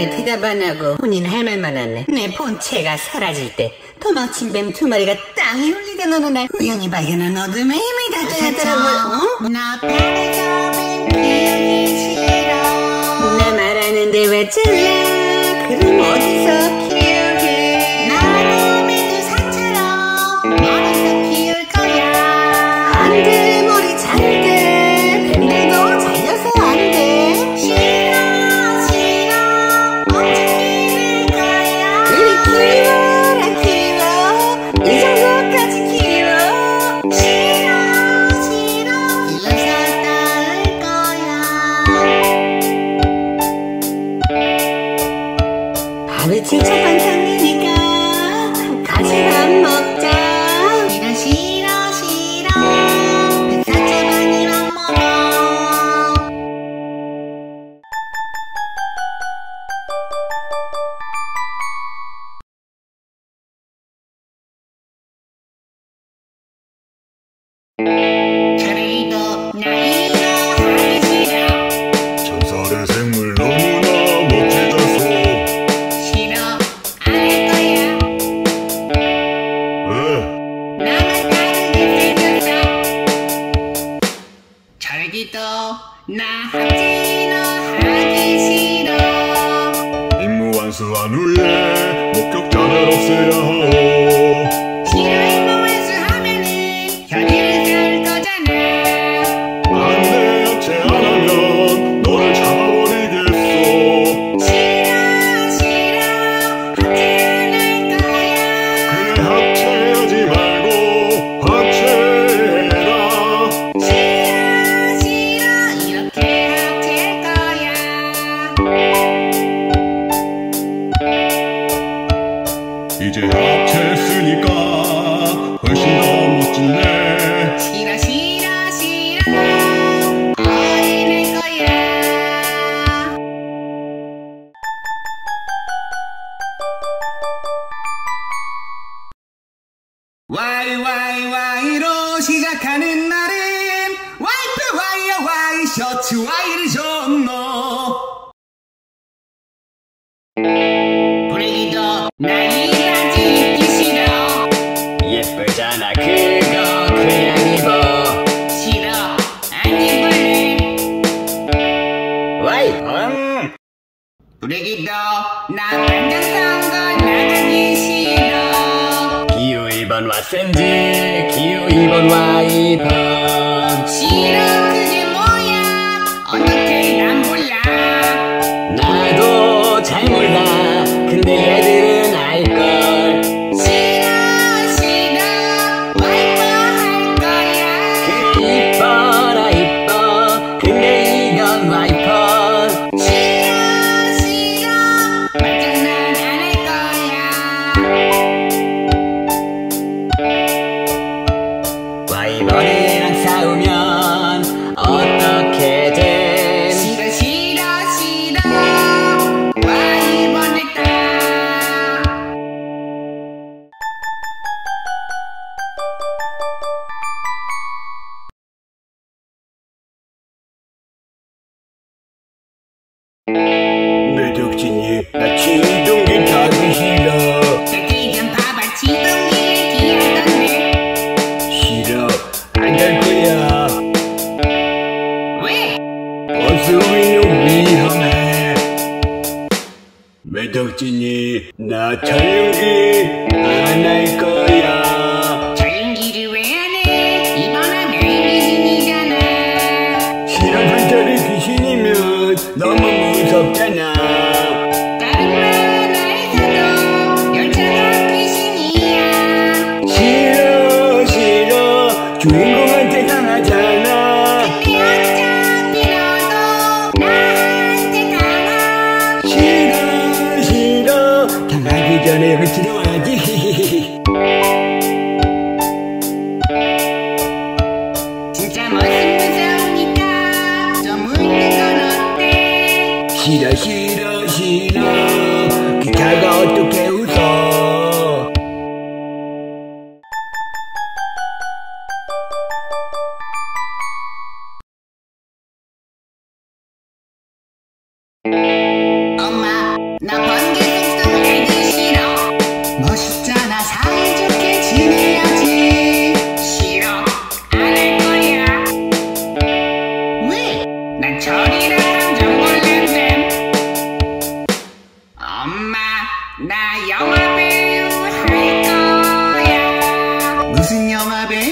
간간히 대답 안 하고 혼인 할말 만하네. 내 본체가 사라질 때 도망친 뱀 두 마리가 땅에 올리던 어느 날 우연히 발견한 어둠의 힘이 다짜더라고 어? 나 말하는데 왜 잘라? 그럼 어디서? Panuje, bo kokczana rosyja 이제 합체했으니까 훨씬 더 멋진데. 와이 와이 와이로 시작하는 날은 와이프 와이어 와이 셔츠 와이를 줬노. 브레이더 나이 브레기도 남자 싼건 나가기 싫어. 기호 2번 와 샌지 기호 2번 와 2번. 싫어 그게 뭐야? 어떻게 난 몰라. 나도 잘 몰라. 근데 얘들 目的地になっちゃうよぎあないかや allez, reculez Lucy, you're my baby.